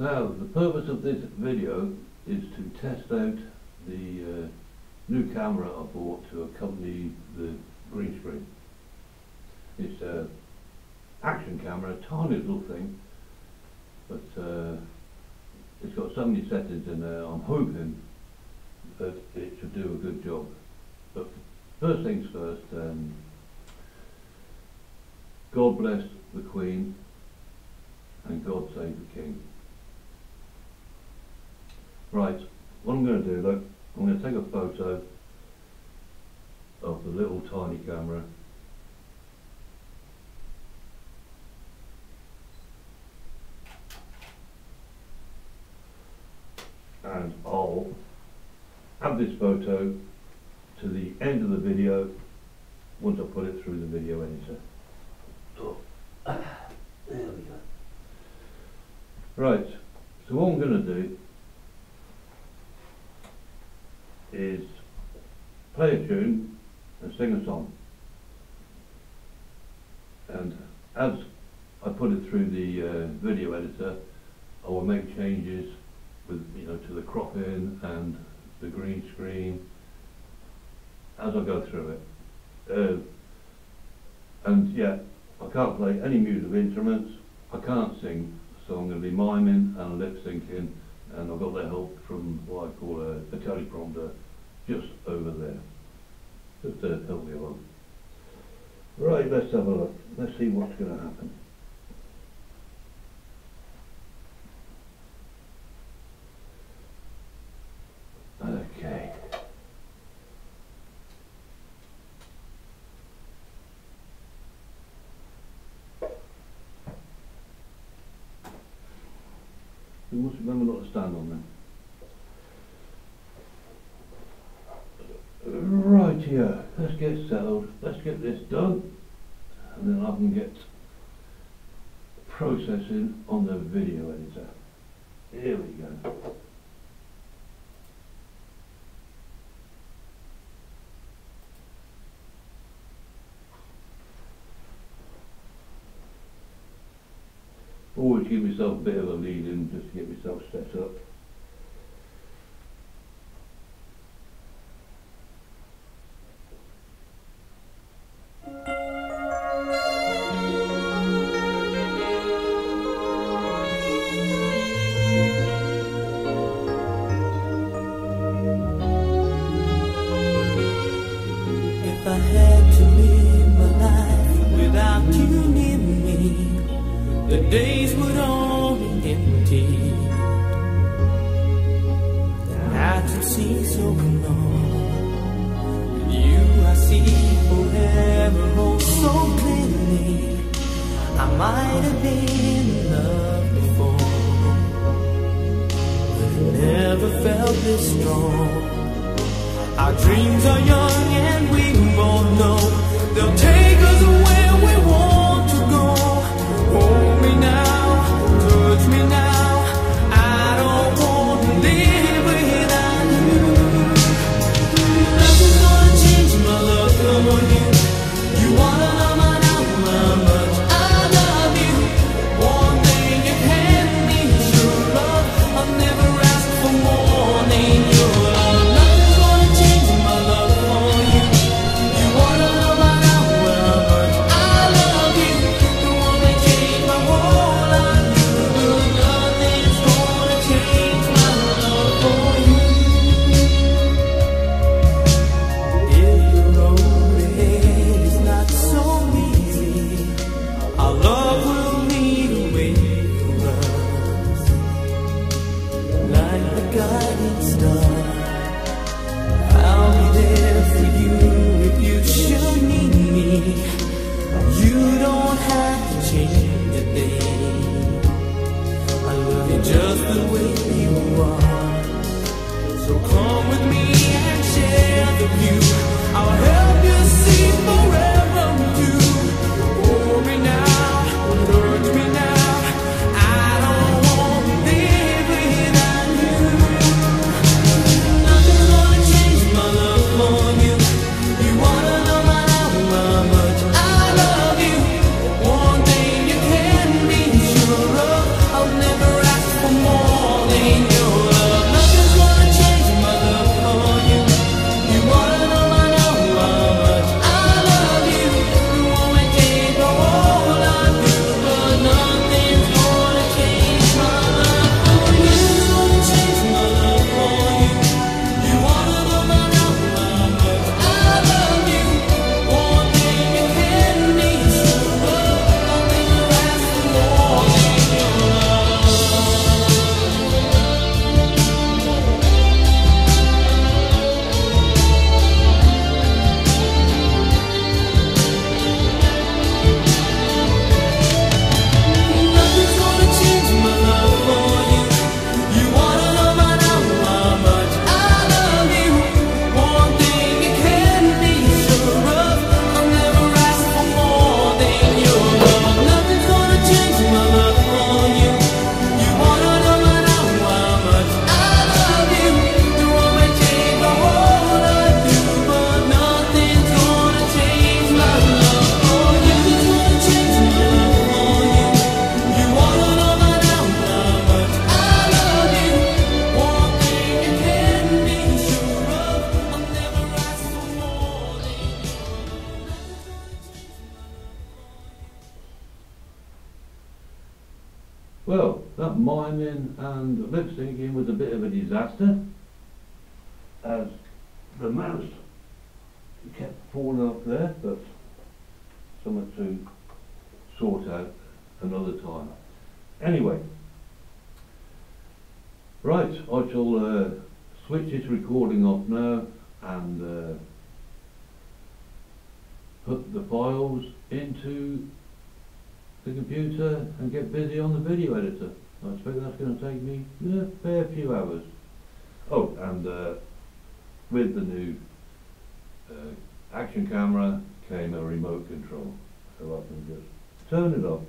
Now, the purpose of this video is to test out the uh, new camera I bought to accompany the green screen. It's a action camera, tiny little thing, but uh, it's got so many settings in there, I'm hoping that it should do a good job. But first things first, um, God bless the Queen and God save the King. Right, what I'm going to do, look, I'm going to take a photo of the little tiny camera and I'll add this photo to the end of the video once I put it through the video editor. Oh, there we go. Right, so what I'm going to do is play a tune and sing a song. And as I put it through the uh, video editor, I will make changes with you know to the cropping and the green screen as I go through it. Uh, and yeah, I can't play any musical instruments. I can't sing, so I'm going to be miming and lip syncing, and I've got their help from what I call a, a teleprompter just over there, just to help me along. Right, let's have a look. Let's see what's going to happen. You must remember not to stand on them. Right here, let's get settled, let's get this done, and then I can get processing on the video editor. Here we go. Always give myself a bit of a lead the days would all be empty. The nights would seem so long. With you, I see forever oh so clearly. I might have been in love before, but I never felt this strong. Our dreams are young and we both know the. I'll help Well, that miming and lip syncing was a bit of a disaster, as the mouse kept falling off there, but something to sort out another time. Anyway, right, I shall uh, switch this recording off now and uh, put the files into the computer and get busy on the video editor. I expect that's going to take me a fair few hours. Oh, and uh, with the new uh, action camera came a remote control, so I can just turn it off